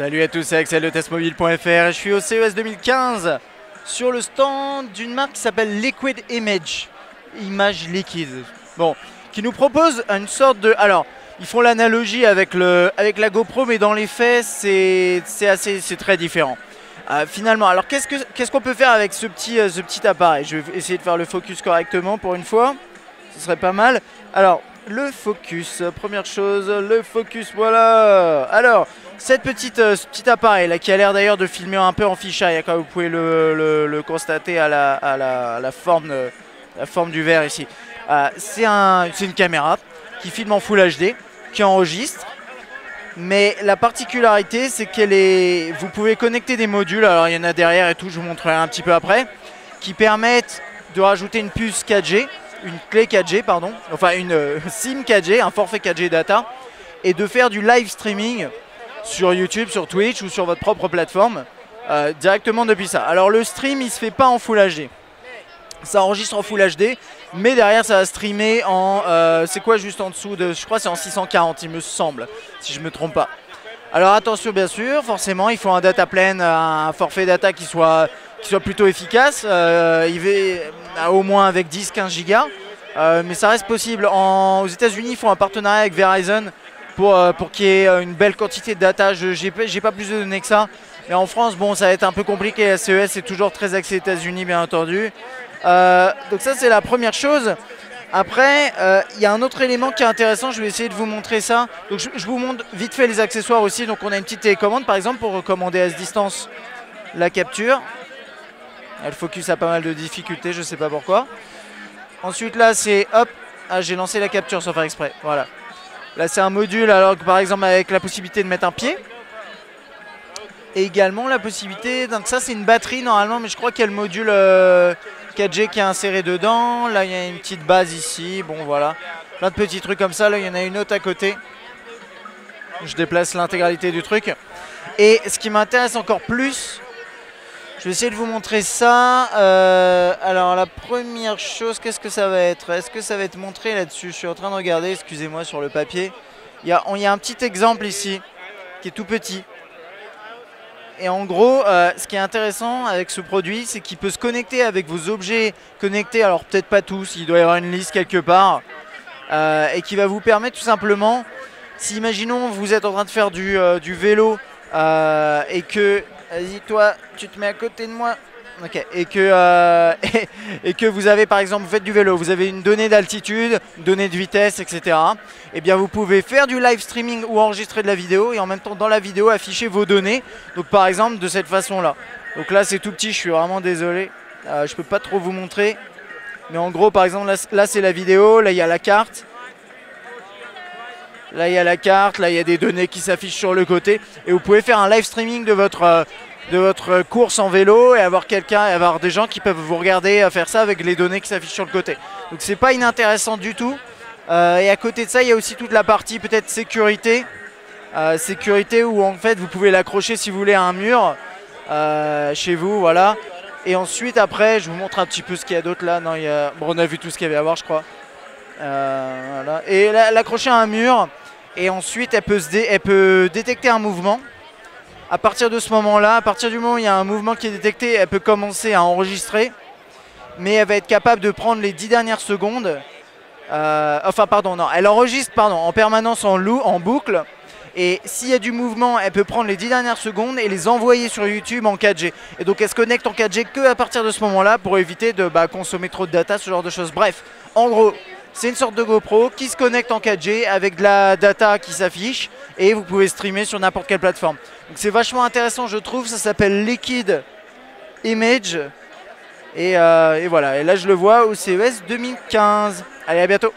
Salut à tous, c'est Axel de testmobile.fr je suis au CES 2015 sur le stand d'une marque qui s'appelle Liquid Image. Image liquide. Bon, qui nous propose une sorte de... Alors, ils font l'analogie avec, avec la GoPro, mais dans les faits, c'est assez, c'est très différent. Euh, finalement, alors qu'est-ce qu'on ce qu'on peut faire avec ce petit, euh, ce petit appareil? Je vais essayer de faire le focus correctement pour une fois. Ce serait pas mal. Alors, le focus, première chose, le focus, voilà. Alors, cette petite, euh, ce petit appareil là qui a l'air d'ailleurs de filmer un peu en fisheye, comme vous pouvez le, constater à la, à la, forme, la forme du verre ici. c'est un, une caméra qui filme en Full HD, qui enregistre. Mais la particularité, c'est qu'elle est. Vous pouvez connecter des modules, alors il y en a derrière et tout, je vous montrerai un petit peu après, qui permettent de rajouter une puce 4G, une clé 4G, pardon, enfin une euh, SIM 4G, un forfait 4G data, et de faire du live streaming sur YouTube, sur Twitch ou sur votre propre plateforme euh, directement depuis ça. Alors le stream, il se fait pas en Full HD. Ça enregistre en Full HD, mais derrière ça va streamer en... Euh, c'est quoi juste en dessous de... Je crois c'est en 640 il me semble, si je me trompe pas. Alors attention bien sûr, forcément il faut un data plan, un forfait data qui soit, qui soit plutôt efficace. Euh, il va au moins avec 10-15 gigas. Euh, mais ça reste possible. aux États-Unis, ils font un partenariat avec Verizon pour, pour qu'il y ait une belle quantité de data. Je n'ai pas plus de données que ça. Et en France, bon, ça va être un peu compliqué. La CES est toujours très axé États-Unis, bien entendu. Euh, donc ça c'est la première chose. Après, euh, il y a un autre élément qui est intéressant, je vais essayer de vous montrer ça. Donc je, vous montre vite fait les accessoires aussi. Donc on a une petite télécommande par exemple pour recommander à ce distance la capture. Elle focus a pas mal de difficultés, je sais pas pourquoi. Ensuite là c'est hop, ah j'ai lancé la capture sans faire exprès, voilà. Là c'est un module alors que par exemple avec la possibilité de mettre un pied. Et également la possibilité, donc ça c'est une batterie normalement mais je crois qu'il y a le module euh, 4G qui est inséré dedans. Là, il y a une petite base ici. Bon, voilà. Plein de petits trucs comme ça. Là, il y en a une autre à côté. Je déplace l'intégralité du truc. Et ce qui m'intéresse encore plus, je vais essayer de vous montrer ça. Euh, alors, la première chose, qu'est-ce que ça va être? Est-ce que ça va être montré là-dessus? Je suis en train de regarder, excusez-moi, sur le papier. Il y, a, il y a un petit exemple ici, qui est tout petit. Et en gros, euh, ce qui est intéressant avec ce produit, c'est qu'il peut se connecter avec vos objets connectés, alors peut-être pas tous, il doit y avoir une liste quelque part, euh, et qui va vous permettre tout simplement, si imaginons vous êtes en train de faire du vélo, et que, vas-y toi, tu te mets à côté de moi, Ok, et que, euh, et, que vous avez par exemple, vous faites du vélo, vous avez une donnée d'altitude, une donnée de vitesse, etc. Eh bien vous pouvez faire du live streaming ou enregistrer de la vidéo et en même temps dans la vidéo afficher vos données. Donc par exemple de cette façon là. Donc là c'est tout petit, je suis vraiment désolé. Euh, je peux pas trop vous montrer. Mais en gros par exemple là, c'est la vidéo, là il y a la carte. Là il y a la carte, là il y a des données qui s'affichent sur le côté. Et vous pouvez faire un live streaming de votre... Euh, de votre course en vélo et avoir quelqu'un avoir des gens qui peuvent vous regarder faire ça avec les données qui s'affichent sur le côté. Donc c'est pas inintéressant du tout. Euh, et à côté de ça, il y a aussi toute la partie peut-être sécurité. Euh, sécurité où en fait vous pouvez l'accrocher si vous voulez à un mur euh, chez vous, voilà. Et ensuite après, je vous montre un petit peu ce qu'il y a d'autre là. Non, il y a... bon, on a vu tout ce qu'il y avait à voir, je crois. voilà. Et l'accrocher à un mur. Et ensuite, elle peut, détecter un mouvement. À partir de ce moment-là, à partir du moment où il y a un mouvement qui est détecté, elle peut commencer à enregistrer, mais elle va être capable de prendre les 10 dernières secondes. Euh, enfin, pardon, non, elle enregistre pardon, en permanence en boucle. Et s'il y a du mouvement, elle peut prendre les 10 dernières secondes et les envoyer sur YouTube en 4G. Et donc elle se connecte en 4G que à partir de ce moment-là pour éviter de bah, consommer trop de data, ce genre de choses. Bref, en gros, c'est une sorte de GoPro qui se connecte en 4G avec de la data qui s'affiche et vous pouvez streamer sur n'importe quelle plateforme. Donc c'est vachement intéressant je trouve, ça s'appelle Liquid Image. Et, euh, voilà, et là je le vois au CES 2015. Allez à bientôt